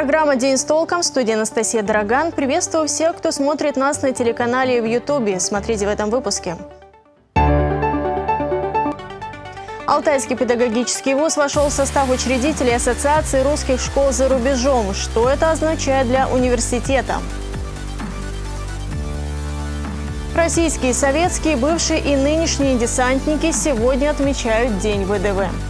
программа «День с толком» в студии Анастасия Дороган. Приветствую всех, кто смотрит нас на телеканале и в Ютубе. Смотрите в этом выпуске. Алтайский педагогический вуз вошел в состав учредителей Ассоциации русских школ за рубежом. Что это означает для университета? Российские, советские, бывшие и нынешние десантники сегодня отмечают День ВДВ.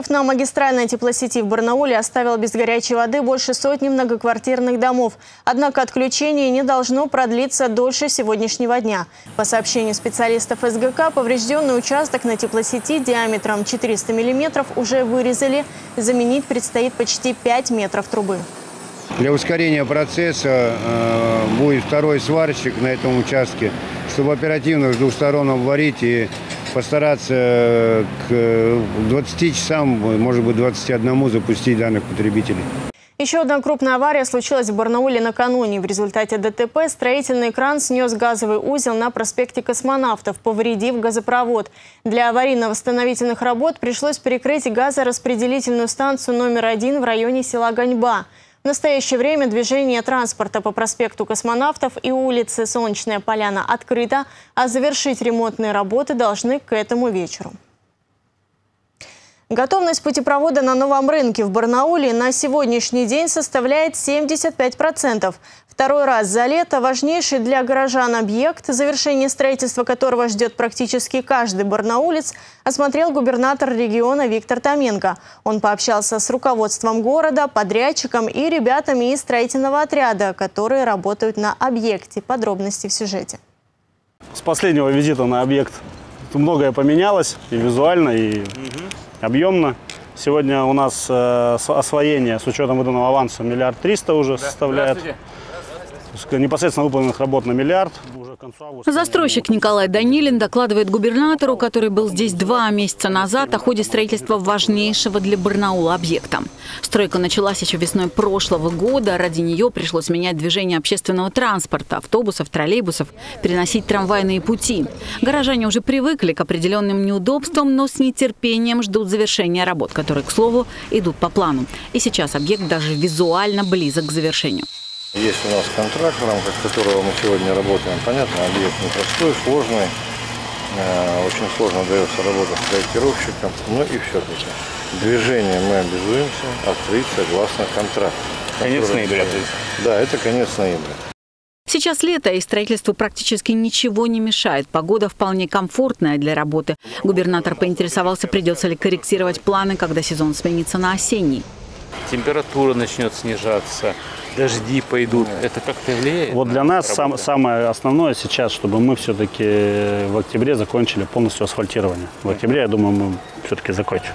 Порыв на магистральной теплосети в Барнауле оставил без горячей воды больше сотни многоквартирных домов. Однако отключение не должно продлиться дольше сегодняшнего дня. По сообщению специалистов СГК, поврежденный участок на теплосети диаметром 400 мм уже вырезали. Заменить предстоит почти 5 метров трубы. Для ускорения процесса э, будет второй сварщик на этом участке, чтобы оперативно с двух сторон обварить и постараться к 20 часам, может быть 21 запустить данных потребителей. Еще одна крупная авария случилась в Барнауле накануне. В результате ДТП строительный кран снес газовый узел на проспекте Космонавтов, повредив газопровод. Для аварийно-восстановительных работ пришлось перекрыть газораспределительную станцию номер один в районе села Ганьба. В настоящее время движение транспорта по проспекту Космонавтов и улице Солнечная Поляна открыто, а завершить ремонтные работы должны к этому вечеру. Готовность путепровода на новом рынке в Барнауле на сегодняшний день составляет 75%. Второй раз за лето важнейший для горожан объект, завершение строительства которого ждет практически каждый барнаулец, осмотрел губернатор региона Виктор Томенко. Он пообщался с руководством города, подрядчиком и ребятами из строительного отряда, которые работают на объекте. Подробности в сюжете. С последнего визита на объект многое поменялось и визуально, и объемно. Сегодня у нас э, освоение с учетом выданного аванса миллиард триста уже составляет. Непосредственно выполненных работ на миллиард. Застройщик Николай Данилин докладывает губернатору, который был здесь два месяца назад, о ходе строительства важнейшего для Барнаула объекта. Стройка началась еще весной прошлого года. Ради нее пришлось менять движение общественного транспорта, автобусов, троллейбусов, переносить трамвайные пути. Горожане уже привыкли к определенным неудобствам, но с нетерпением ждут завершения работ, которые, к слову, идут по плану. И сейчас объект даже визуально близок к завершению. Есть у нас контракт, в рамках которого мы сегодня работаем. Понятно, объект непростой, сложный. Э, очень сложно дается работа с проектировщиком. Ну и все-таки движение мы обязуемся открыть согласно контракту. Конец ноября. Да, это конец ноября. Сейчас лето, и строительству практически ничего не мешает. Погода вполне комфортная для работы. Губернатор поинтересовался, придется ли корректировать планы, когда сезон сменится на осенний. Температура начнет снижаться, дожди пойдут. Это как-то влияет? Вот для нас сам, самое основное сейчас, чтобы мы все-таки в октябре закончили полностью асфальтирование. В октябре, я думаю, мы все-таки закончим.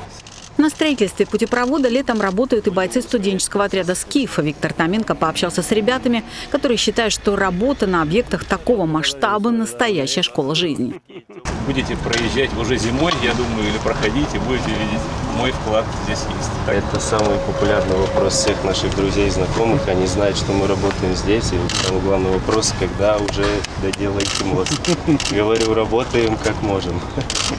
На строительстве путепровода летом работают и бойцы студенческого отряда «Скифа». Виктор Томенко пообщался с ребятами, которые считают, что работа на объектах такого масштаба – настоящая школа жизни. Будете проезжать уже зимой, я думаю, или проходите, будете видеть мой вклад здесь есть. Так. Это самый популярный вопрос всех наших друзей и знакомых. Они знают, что мы работаем здесь. И самый главный вопрос, когда уже доделаете мост. Говорю, работаем как можем.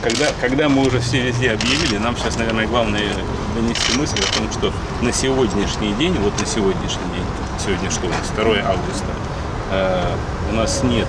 Когда, когда мы уже все везде объявили, нам сейчас, наверное, главное донести мысль о том, что на сегодняшний день, вот на сегодняшний день, сегодня что у нас, 2 августа, э, у нас нет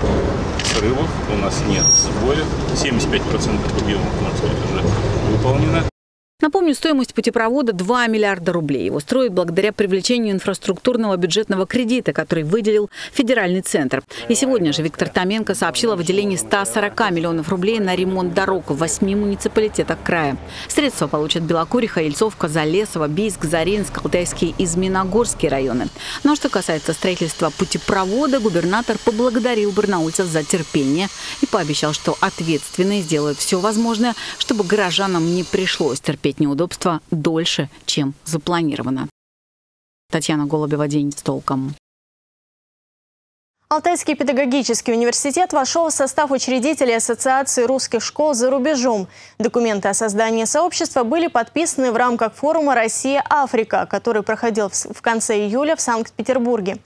срывов, у нас нет сбоев, 75% объемов, можно сказать, уже выполнено. Напомню, стоимость путепровода 2 миллиарда рублей. Его строят благодаря привлечению инфраструктурного бюджетного кредита, который выделил федеральный центр. И сегодня же Виктор Томенко сообщил о выделении 140 миллионов рублей на ремонт дорог в восьми муниципалитетах края. Средства получат Белокуриха, Ельцовка, Залесово, Бийск, Заринск, Алтайский и Зминогорские районы. Но что касается строительства путепровода, губернатор поблагодарил барнаульцев за терпение и пообещал, что ответственные сделают все возможное, чтобы горожанам не пришлось терпеть терпеть неудобства дольше, чем запланировано. Татьяна Голубева, день с толком. Алтайский педагогический университет вошел в состав учредителей Ассоциации русских школ за рубежом. Документы о создании сообщества были подписаны в рамках форума «Россия-Африка», который проходил в конце июля в Санкт-Петербурге.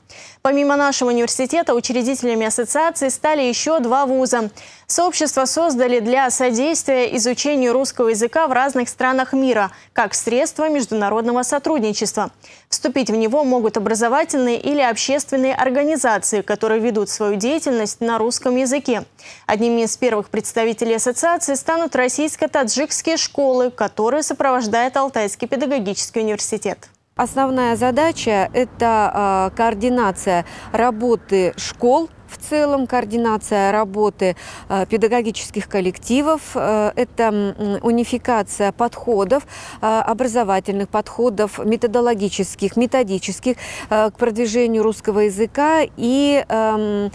Помимо нашего университета, учредителями ассоциации стали еще два вуза. Сообщество создали для содействия изучению русского языка в разных странах мира, как средство международного сотрудничества. Вступить в него могут образовательные или общественные организации, которые ведут свою деятельность на русском языке. Одними из первых представителей ассоциации станут российско-таджикские школы, которые сопровождает Алтайский педагогический университет. Основная задача – это э, координация работы школ целом, координация работы э, педагогических коллективов, э, это унификация подходов, образовательных подходов, методологических, методических к продвижению русского языка и эм,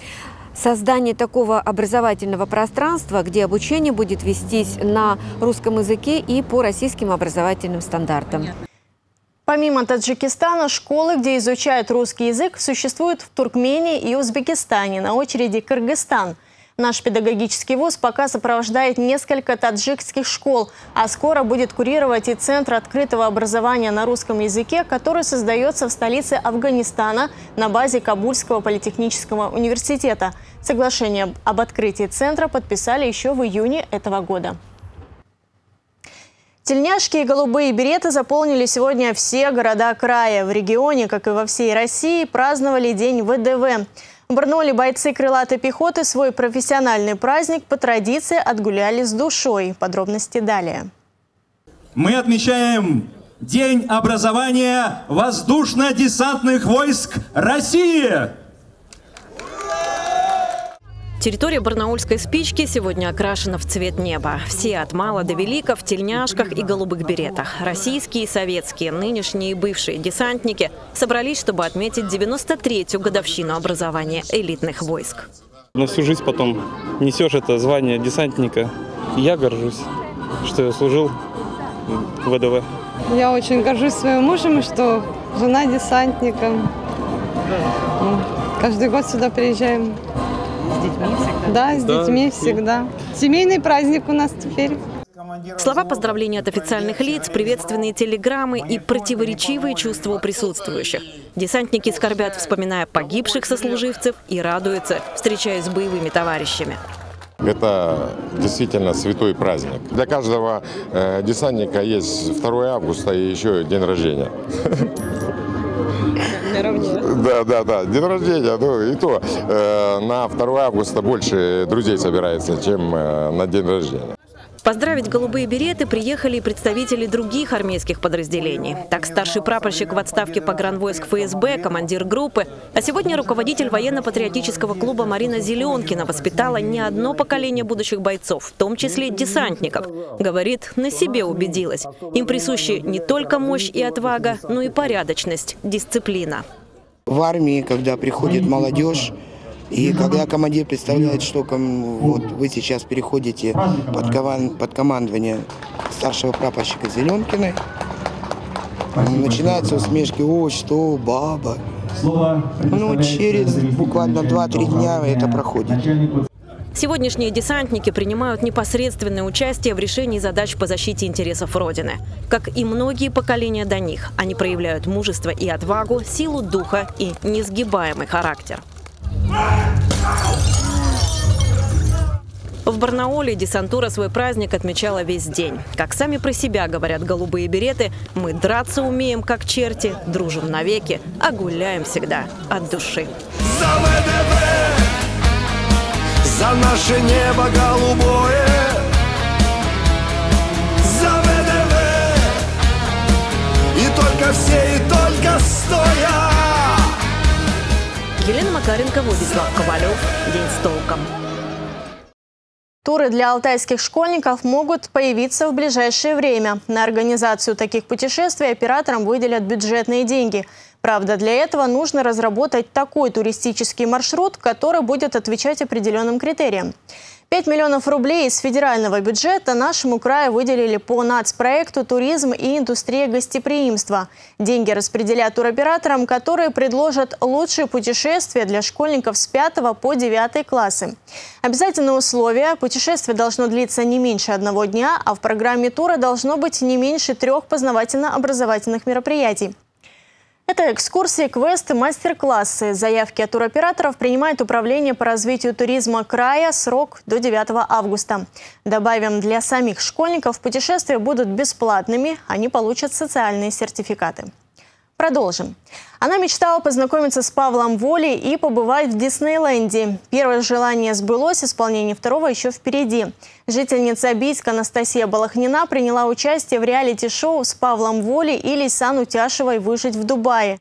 создание такого образовательного пространства, где обучение будет вестись на русском языке и по российским образовательным стандартам. Помимо Таджикистана, школы, где изучают русский язык, существуют в Туркмении и Узбекистане. На очереди Кыргызстан. Наш педагогический вуз пока сопровождает несколько таджикских школ, а скоро будет курировать и Центр открытого образования на русском языке, который создается в столице Афганистана на базе Кабульского политехнического университета. Соглашение об открытии центра подписали еще в июне этого года. Тельняшки и голубые береты заполнили сегодня все города края. В регионе, как и во всей России, праздновали День ВДВ. В бойцы крылатой пехоты свой профессиональный праздник по традиции отгуляли с душой. Подробности далее. Мы отмечаем День образования воздушно-десантных войск России. Территория барнаульской спички сегодня окрашена в цвет неба. Все от мала до велика в тельняшках и голубых беретах. Российские и советские, нынешние и бывшие десантники собрались, чтобы отметить 93-ю годовщину образования элитных войск. На всю жизнь потом несешь это звание десантника. Я горжусь, что я служил в ВДВ. Я очень горжусь своим мужем, что жена десантником. Каждый год сюда приезжаем. С детьми всегда? Да, с да. детьми всегда. Семейный праздник у нас теперь. Слова поздравления от официальных лиц, приветственные телеграммы и противоречивые чувства у присутствующих. Десантники скорбят, вспоминая погибших сослуживцев и радуются, встречаясь с боевыми товарищами. Это действительно святой праздник. Для каждого э, десантника есть 2 августа и еще день рождения. Да, да, да. День рождения, ну и то. Э, на 2 августа больше друзей собирается, чем э, на день рождения. Поздравить голубые береты приехали и представители других армейских подразделений. Так, старший прапорщик в отставке погранвойск ФСБ, командир группы, а сегодня руководитель военно-патриотического клуба Марина Зеленкина воспитала не одно поколение будущих бойцов, в том числе десантников. Говорит, на себе убедилась. Им присущи не только мощь и отвага, но и порядочность, дисциплина. В армии, когда приходит молодежь, и когда командир представляет, что вот вы сейчас переходите под, команд, под командование старшего прапорщика Зеленкиной, начинаются усмешки, о, что, баба. Ну, через буквально 2-3 дня это проходит. Сегодняшние десантники принимают непосредственное участие в решении задач по защите интересов Родины. Как и многие поколения до них, они проявляют мужество и отвагу, силу духа и несгибаемый характер. В Барнауле десантура свой праздник отмечала весь день. Как сами про себя говорят голубые береты, мы драться умеем как черти, дружим навеки, а гуляем всегда от души. За за наше небо голубое, за ВДВ, и только все, и только стоя. Елена Макаренко, Владислав Ковалев. День с толком. Туры для алтайских школьников могут появиться в ближайшее время. На организацию таких путешествий операторам выделят бюджетные деньги. Правда, для этого нужно разработать такой туристический маршрут, который будет отвечать определенным критериям. 5 миллионов рублей из федерального бюджета нашему краю выделили по нацпроекту «Туризм и индустрия гостеприимства». Деньги распределят туроператорам, которые предложат лучшие путешествия для школьников с 5 по 9 классы. Обязательное условие – путешествие должно длиться не меньше одного дня, а в программе тура должно быть не меньше трех познавательно-образовательных мероприятий. Это экскурсии, квесты, мастер-классы. Заявки от туроператоров принимает Управление по развитию туризма края. Срок до 9 августа. Добавим, для самих школьников путешествия будут бесплатными. Они получат социальные сертификаты. Продолжим. Она мечтала познакомиться с Павлом Волей и побывать в Диснейленде. Первое желание сбылось, исполнение второго еще впереди. Жительница Бийска Анастасия Балахнина приняла участие в реалити-шоу с Павлом Волей и Лейсан Утяшевой «Выжить в Дубае».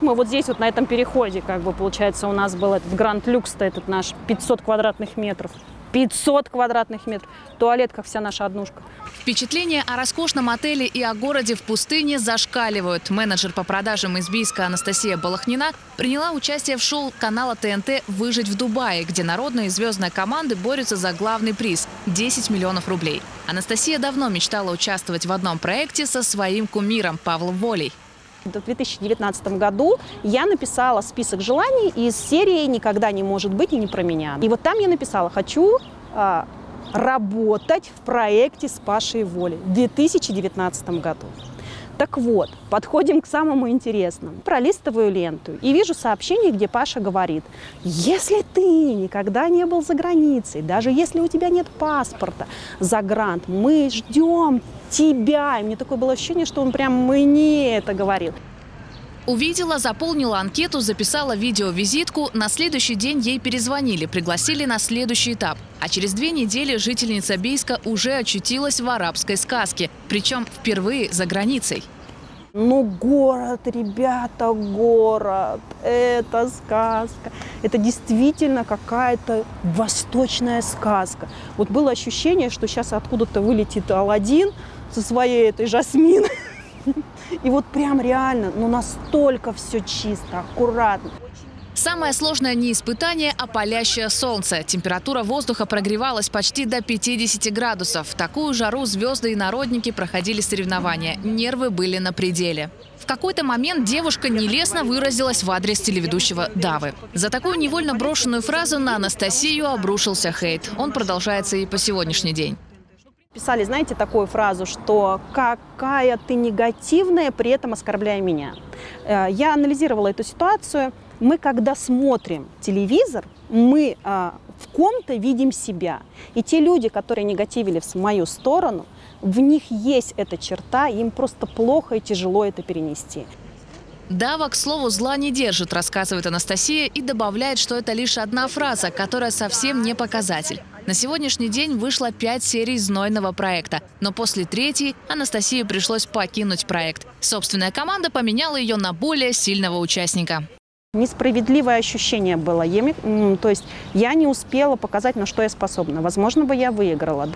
Мы вот здесь, вот на этом переходе, как бы, получается, у нас был этот Гранд Люкс, этот наш 500 квадратных метров. 500 квадратных метров. Туалет, как вся наша однушка. Впечатления о роскошном отеле и о городе в пустыне зашкаливают. Менеджер по продажам из Бийска Анастасия Балахнина приняла участие в шоу канала ТНТ «Выжить в Дубае», где народные и звездные команды борются за главный приз – 10 миллионов рублей. Анастасия давно мечтала участвовать в одном проекте со своим кумиром Павлом Волей. В 2019 году я написала список желаний из серии «Никогда не может быть и не про меня». И вот там я написала «Хочу а, работать в проекте с Пашей Волей в 2019 году». Так вот, подходим к самому интересному. Пролистываю ленту и вижу сообщение, где Паша говорит, если ты никогда не был за границей, даже если у тебя нет паспорта за грант, мы ждем тебя. И мне такое было ощущение, что он прям мне это говорил. Увидела, заполнила анкету, записала видеовизитку. На следующий день ей перезвонили, пригласили на следующий этап. А через две недели жительница Бийска уже очутилась в арабской сказке. Причем впервые за границей. Ну, город, ребята, город. Это сказка. Это действительно какая-то восточная сказка. Вот было ощущение, что сейчас откуда-то вылетит Алладин со своей этой Жасмин. И вот прям реально, ну настолько все чисто, аккуратно. Самое сложное не испытание, а палящее солнце. Температура воздуха прогревалась почти до 50 градусов. В такую жару звезды и народники проходили соревнования. Нервы были на пределе. В какой-то момент девушка нелестно выразилась в адрес телеведущего Давы. За такую невольно брошенную фразу на Анастасию обрушился хейт. Он продолжается и по сегодняшний день. Писали, знаете, такую фразу, что какая ты негативная, при этом оскорбляя меня. Э, я анализировала эту ситуацию. Мы, когда смотрим телевизор, мы а, в ком-то видим себя. И те люди, которые негативили в мою сторону, в них есть эта черта, им просто плохо и тяжело это перенести. Дава, к слову, зла не держит, рассказывает Анастасия и добавляет, что это лишь одна фраза, которая совсем не показатель. На сегодняшний день вышло пять серий знойного проекта, но после третьей Анастасии пришлось покинуть проект. Собственная команда поменяла ее на более сильного участника. Несправедливое ощущение было. То есть я не успела показать, на что я способна. Возможно, бы я выиграла.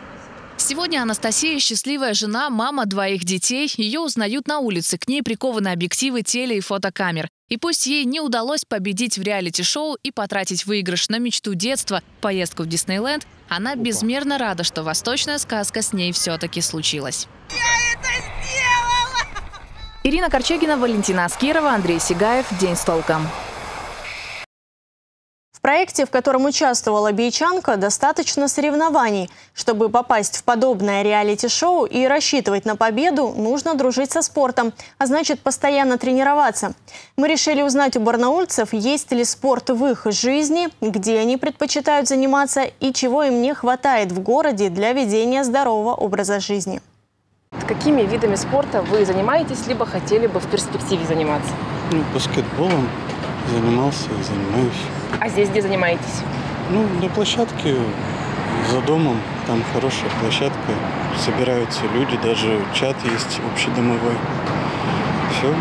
Сегодня Анастасия – счастливая жена, мама двоих детей. Ее узнают на улице, к ней прикованы объективы теле- и фотокамер. И пусть ей не удалось победить в реалити-шоу и потратить выигрыш на мечту детства – поездку в Диснейленд, она безмерно рада, что восточная сказка с ней все-таки случилась. Я это сделала! Ирина Корчегина, Валентина Аскерова, Андрей Сигаев. День с толком. В проекте, в котором участвовала Бейчанка, достаточно соревнований. Чтобы попасть в подобное реалити-шоу и рассчитывать на победу, нужно дружить со спортом, а значит постоянно тренироваться. Мы решили узнать у барнаульцев, есть ли спорт в их жизни, где они предпочитают заниматься и чего им не хватает в городе для ведения здорового образа жизни. Какими видами спорта вы занимаетесь, либо хотели бы в перспективе заниматься? Ну, баскетболом занимался и занимаюсь. А здесь где занимаетесь? Ну, на площадке за домом. Там хорошая площадка. Собираются люди, даже чат есть общедомовой. Все.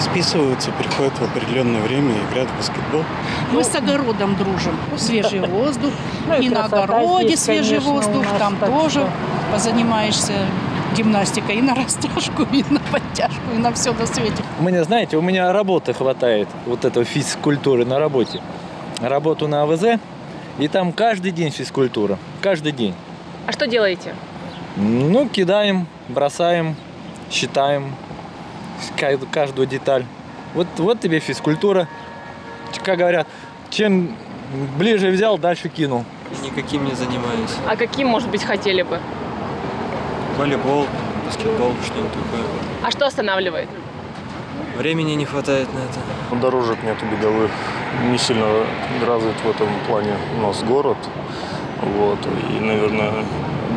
Списываются, приходят в определенное время и играют в баскетбол. Мы с огородом дружим. Свежий воздух. И на огороде свежий воздух. Там тоже позанимаешься гимнастикой и на растяжку, и на подтяжку, и на все на свете. У меня, знаете, у меня работы хватает, вот этого физкультуры на работе. Работу на АВЗ И там каждый день физкультура. Каждый день. А что делаете? Ну, кидаем, бросаем, считаем каждую деталь. Вот, вот тебе физкультура. Как говорят, чем ближе взял, дальше кинул. Никаким не занимаюсь. А каким, может быть, хотели бы? Волейбол, баскетбол, что-нибудь такое. А что останавливает? Времени не хватает на это. Дорожек нету беговых. Не сильно развит в этом плане у нас город. Вот. И, наверное,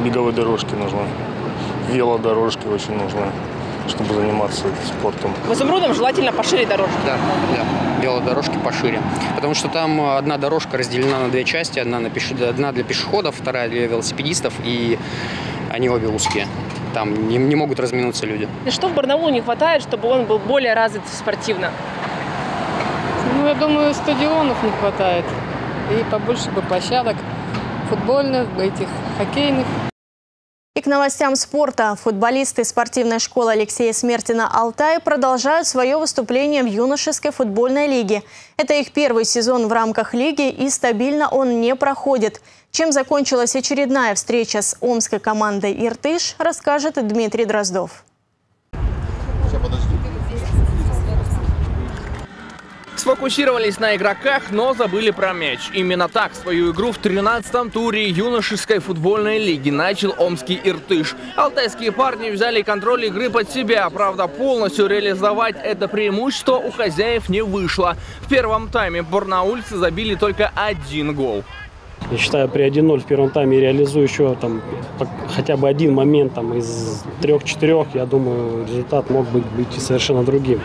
беговые дорожки нужны. Велодорожки очень нужны, чтобы заниматься спортом. В изумрудном желательно пошире дорожки. Да, да, велодорожки пошире. Потому что там одна дорожка разделена на две части. Одна, на пеше... одна для пешеходов, вторая для велосипедистов. И они обе узкие. Там не, не могут разминуться люди. И что в Барнаулу не хватает, чтобы он был более развит спортивно? Ну, я думаю, стадионов не хватает. И побольше бы площадок футбольных, этих хоккейных. И к новостям спорта. Футболисты спортивной школы Алексея Смертина «Алтай» продолжают свое выступление в юношеской футбольной лиге. Это их первый сезон в рамках лиги, и стабильно он не проходит. Чем закончилась очередная встреча с омской командой «Иртыш», расскажет Дмитрий Дроздов. Сфокусировались на игроках, но забыли про мяч. Именно так свою игру в 13-м туре юношеской футбольной лиги начал омский Иртыш. Алтайские парни взяли контроль игры под себя. Правда, полностью реализовать это преимущество у хозяев не вышло. В первом тайме барнаульцы забили только один гол. Я считаю, при 1-0 в первом тайме реализую еще там, хотя бы один момент там, из трех-четырех, я думаю, результат мог быть, быть совершенно другим.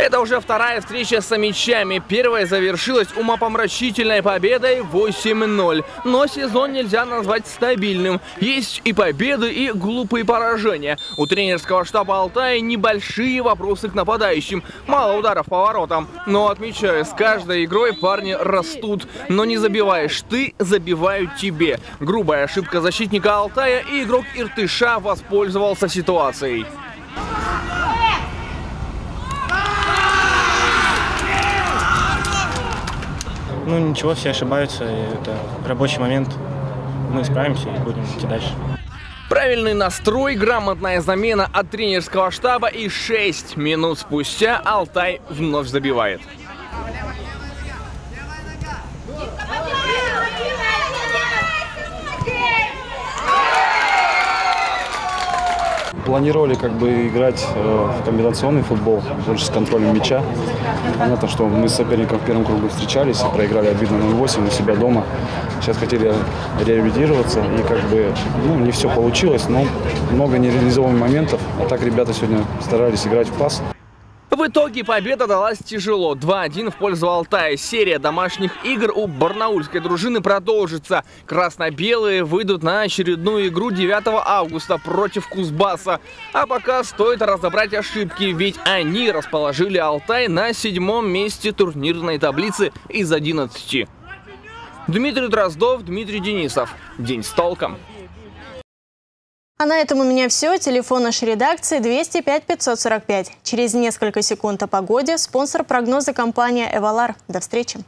Это уже вторая встреча с амичами. Первая завершилась умопомрачительной победой 8-0. Но сезон нельзя назвать стабильным. Есть и победы, и глупые поражения. У тренерского штаба Алтая небольшие вопросы к нападающим. Мало ударов по воротам. Но, отмечаю, с каждой игрой парни растут. Но не забиваешь ты, забивают тебе. Грубая ошибка защитника Алтая, и игрок Иртыша воспользовался ситуацией. Ну ничего, все ошибаются, это рабочий момент. Мы справимся и будем идти дальше. Правильный настрой, грамотная замена от тренерского штаба и 6 минут спустя Алтай вновь забивает. Планировали как бы играть э, в комбинационный футбол, больше с контролем мяча. Понятно, что мы с соперником в первом круге встречались и проиграли обидно 0-8 у себя дома. Сейчас хотели реабилитироваться и как бы ну, не все получилось, но много нереализованных моментов. А так ребята сегодня старались играть в пас. В итоге победа далась тяжело. 2-1 в пользу Алтая. Серия домашних игр у барнаульской дружины продолжится. Красно-белые выйдут на очередную игру 9 августа против Кузбасса. А пока стоит разобрать ошибки, ведь они расположили Алтай на седьмом месте турнирной таблицы из 11. Дмитрий Дроздов, Дмитрий Денисов. День с толком. А на этом у меня все. Телефон нашей редакции 205 545. Через несколько секунд о погоде. Спонсор прогноза компания «Эвалар». До встречи.